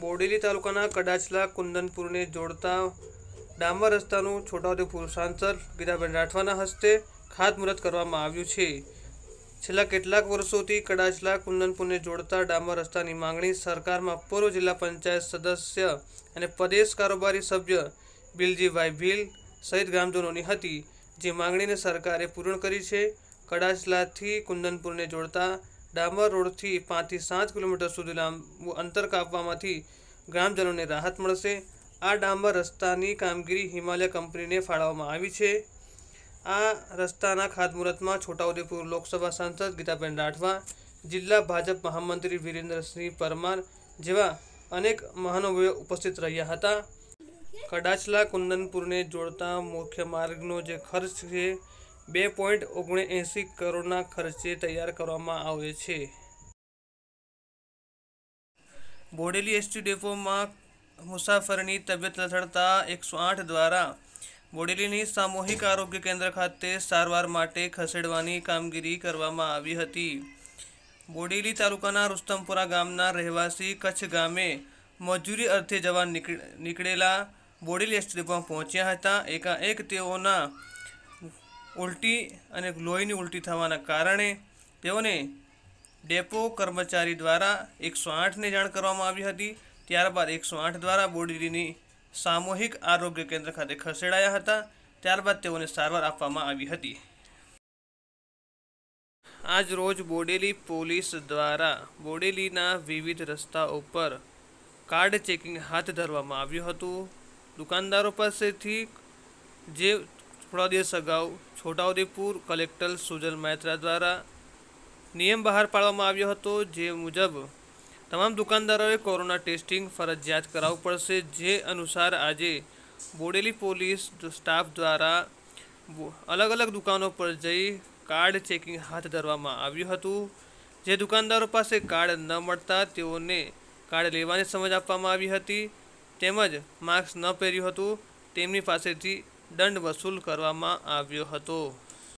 બોડેલી તાલુકાના કડાચલા કુંદનપુરને જોડતા ડામર રસ્તાનું છોટાઉદેપુર સાંસદ ગીતાબેન રાઠવાના હસ્તે ખાતમુહૂર્ત કરવામાં આવ્યું છે. છેલ્લા કેટલાક વર્ષોથી કડાચલા કુંદનપુરને જોડતા ડામર રસ્તાની માંગણી સરકારમાં પૂર્વ જિલ્લા પંચાયત સદસ્ય અને પ્રદેશ કારોબારી સભ્ય બિલજીભાઈ ભીલ સહિત ગ્રામજનોની હતી. જે માંગણીને સરકારે પૂર્ણ કરી છે. કડાચલાથી કુંદનપુરને જોડતા ડામર રોડથી પાંચથી સાત કિલોમીટર સુધી લાંબુ અંતર કાપવામાંથી ગ્રામજનોને રાહત મળશે. આ ડામર રસ્તાની કામગીરી હિમાલય કંપનીને ફાળવવામાં આવી છે. આ રસ્તાના ખાતમુહૂર્તમાં છોટાઉદેપુર લોકસભા સાંસદ ગીતાબેન રાઠવા, જિલ્લા ભાજપ મહામંત્રી વિરેન્દ્રસિંહ પરમાર જેવા અનેક મહાનુભાવો ઉપસ્થિત રહ્યા હતા. કડાચલા કુંદનપુરને જોડતા મુખ્ય માર્ગનો જે ખર્ચ છે બે પોઈન્ટ ઓગણએંસી કરોડના ખર્ચે તૈયાર કરવામાં આવે છે. બોડેલી એસટી ડેપોમાં મુસાફરની તબિયત લથડતા એકસો આઠ દ્વારા બોડેલીની સામૂહિક આરોગ્ય કેન્દ્ર ખાતે સારવાર માટે ખસેડવાની કામગીરી કરવામાં આવી હતી. બોડેલી તાલુકાના રુસ્તમપુરા ગામના રહેવાસી કચ્છ ગામે મજૂરી અર્થે જવા નીકળેલા બોડેલી એસટી ડેપોમાં પહોંચ્યા હતા. એકાએક તેઓના ઉલટી અને લોહીની ઉલટી થવાના કારણે તેઓને ડેપો કર્મચારી દ્વારા એકસો આઠને જાણ કરવામાં આવી હતી. ત્યારબાદ એકસો આઠ દ્વારા બોડેલીની સામૂહિક આરોગ્ય કેન્દ્ર ખાતે ખસેડાયા હતા. ત્યારબાદ તેઓને સારવાર આપવામાં આવી હતી. આજ રોજ બોડેલી પોલીસ દ્વારા બોડેલીના વિવિધ રસ્તા ઉપર કાર્ડ ચેકિંગ હાથ ધરવામાં આવ્યું હતું. દુકાનદારો પાસેથી જે થોડા દિવસ અગાઉ છોટાઉદેપુર કલેક્ટર સુજલ મહેત્રા દ્વારા નિયમ બહાર પાડવામાં આવ્યો હતો જે મુજબ તમામ દુકાનદારોએ કોરોના ટેસ્ટિંગ ફરજિયાત કરાવવું પડશે જે અનુસાર આજે બોડેલી પોલીસ સ્ટાફ દ્વારા બો- અલગ અલગ દુકાનો પર જઈ કાર્ડ ચેકિંગ હાથ ધરવામાં આવ્યું હતું જે દુકાનદારો પાસે કાર્ડ ન મળતા તેઓને કાર્ડ લેવાની સમજ આપવામાં આવી હતી તેમજ માસ્ક ન પહેર્યું હતું તેમની પાસેથી દંડ વસૂલ કરવામાં આવ્યો હતો.